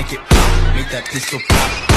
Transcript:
make it pop, make that pistol pop.